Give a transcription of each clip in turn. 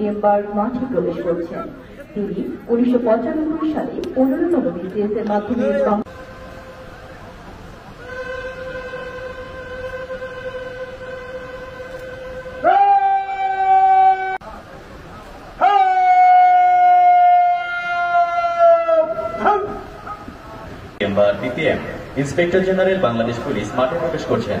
Chamber মাঠে প্রবেশ করছেন। তিনি উনিশশো পঁচানব্বই সালে পনেরোতম বিসিএস এর মাধ্যমে ইন্সপেক্টর জেনারেল বাংলাদেশ পুলিশ মাঠে প্রবেশ করছেন।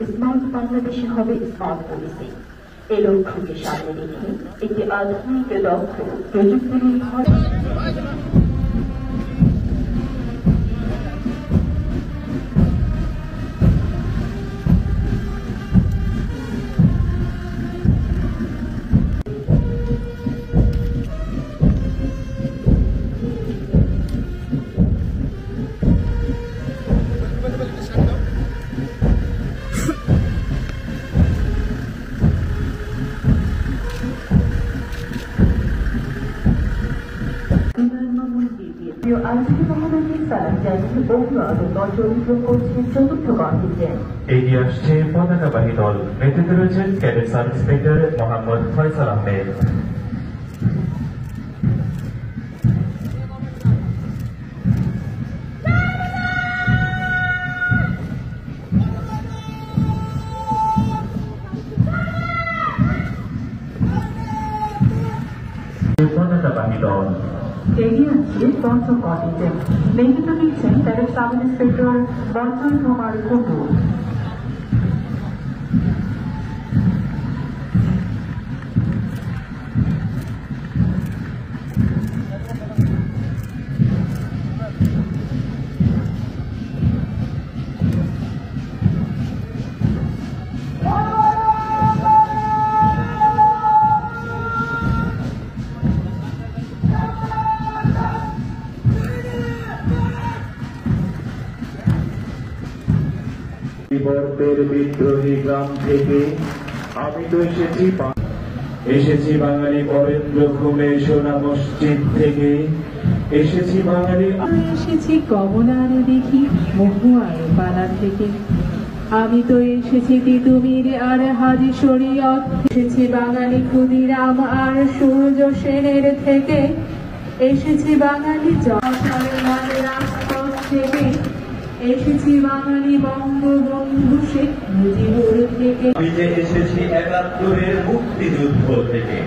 İsmail Bangladeş'in hobi İsmail polisi. El uyku işaretleri, iki adını gödok, gözükleri... এগিয়ে পতাকাবাহী দল। নেতৃত্বে রয়েছেন cadet sub inspector Mohammad Faisal Ahmed. পতাকাবাহী দল। এগিয়ে আছে পঞ্চম কন্টিজেন্ট নেতৃত্ব দিচ্ছেন cadet sub inspector Banchan Kumar Kundu বিবর্তের বিদ্রোহী গ্রাম থেকে আমি তো এসেছি এসেছি বাঙালি পরেন্দ্র ঘুমে সোনা মসজিদ থেকে। এসেছি বাঙালি আমি এসেছি কমলার দেখি মহুয়ার পানা থেকে। আমি তো এসেছি তিতুমির আর হাজি শরীয়ত। এসেছি বাঙালি ক্ষুদিরাম আর সূর্য সেনের থেকে। এসেছি বাঙালি রাজপথ থেকে। এসেছি বাঙালি বঙ্গবন্ধু শেখ মুজিবুর থেকে। আমি যে এসেছি একাত্তরের মুক্তিযুদ্ধ থেকে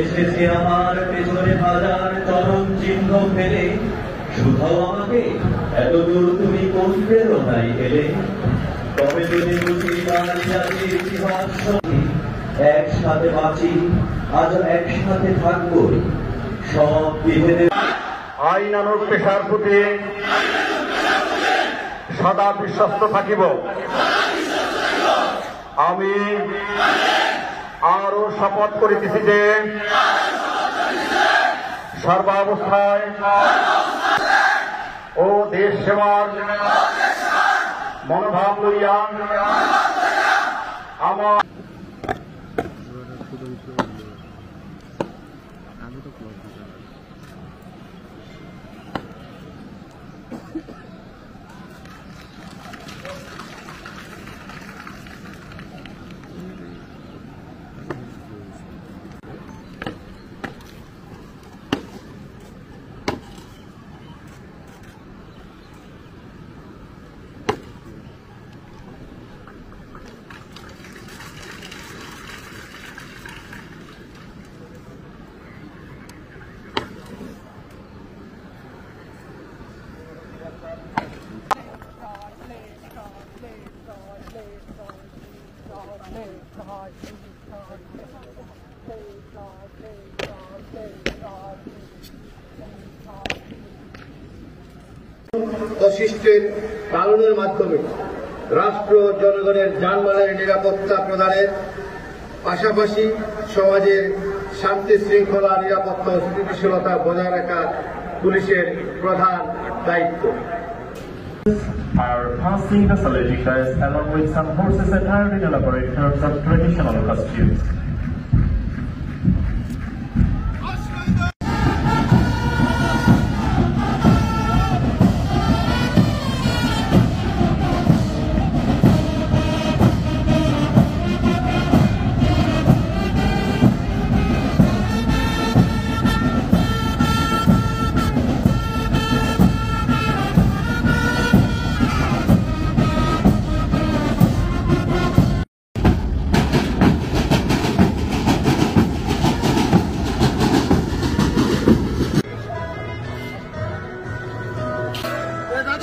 এসেছি আমার পেছনে হাজার চরম চিহ্ন ফেলে। শুধাও আমাকে এত দূর তুমি কোন প্রেরণায় এলে? তবে যদি বুঝি বাঙালি জাতির ইতিহাস একসাথে বাঁচি আজ একসাথে থাকব সব বিভেদের আইনানুর পেশার প্রতি সদা বিশ্বস্ত থাকিব। আমি আরও শপথ করিতেছি যে সর্বাবস্থায় ও দেশ সেবার মনোভাব লইয়া আমার সিস্টেম পালনের মাধ্যমে রাষ্ট্র জনগণের যানমালের নিরাপত্তা প্রদানের পাশাপাশি সমাজের শান্তি শৃঙ্খলা নিরাপত্তা ও স্থিতিশীলতা বজায় রাখা পুলিশের প্রধান দায়িত্ব are passing the saluticas along with some horses attired in elaborate of traditional costumes.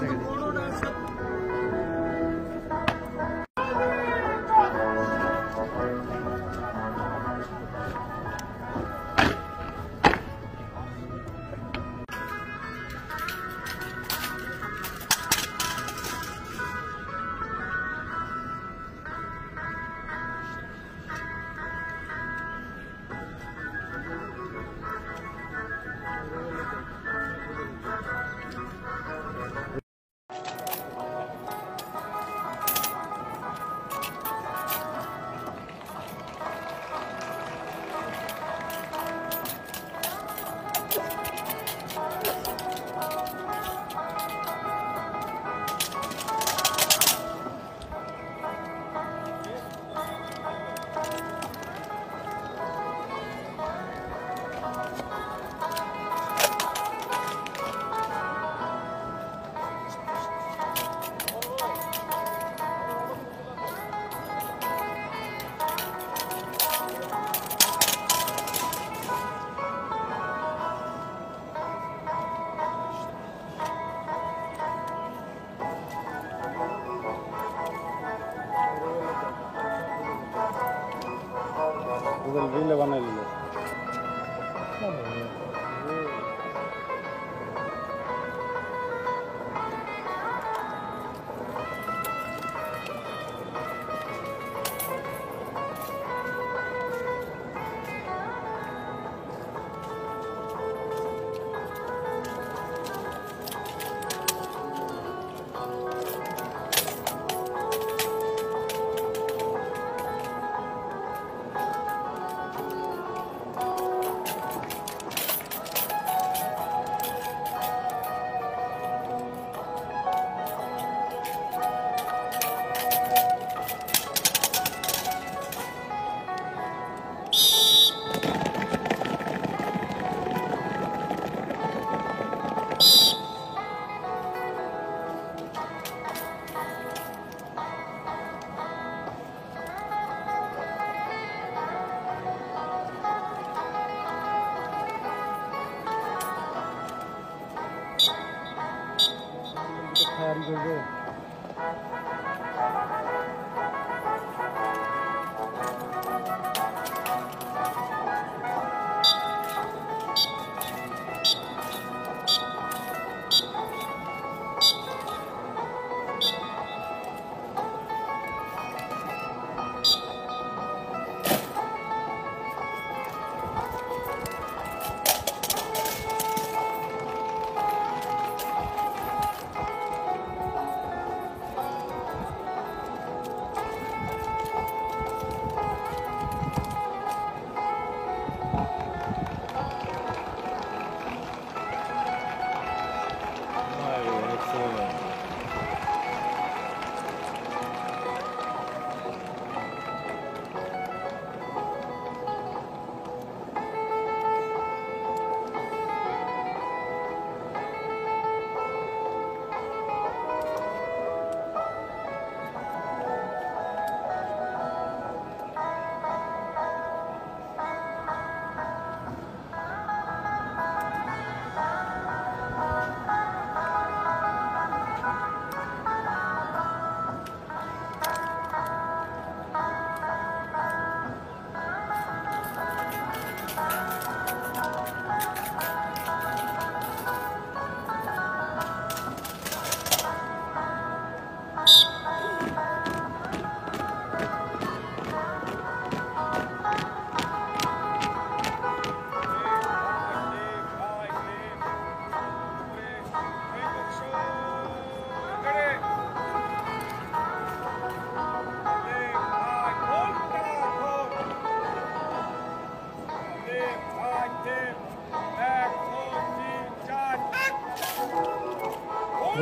second. Bugün birle bana eliyle. Tamam.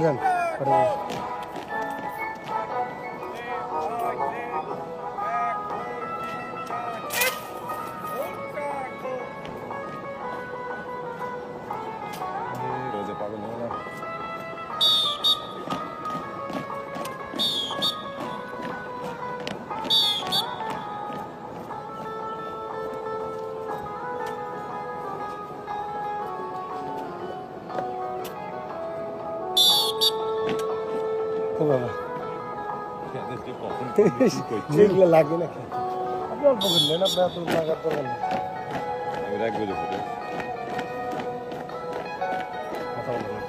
Ayan. যেগুলো লাগে না আপনি অল্প করলেন আপনার এত লাগার দরকার নেই কথা বলবেন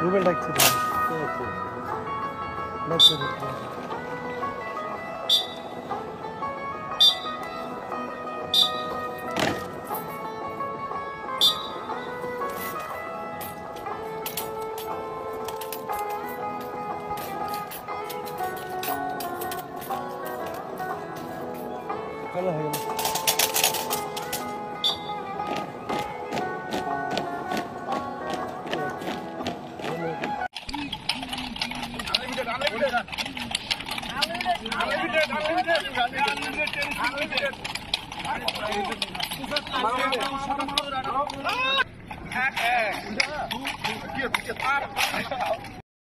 রুবেল ডাকছে তো ডাকছে ডাকছে। চলো হয়ে গেল হ্যাঁ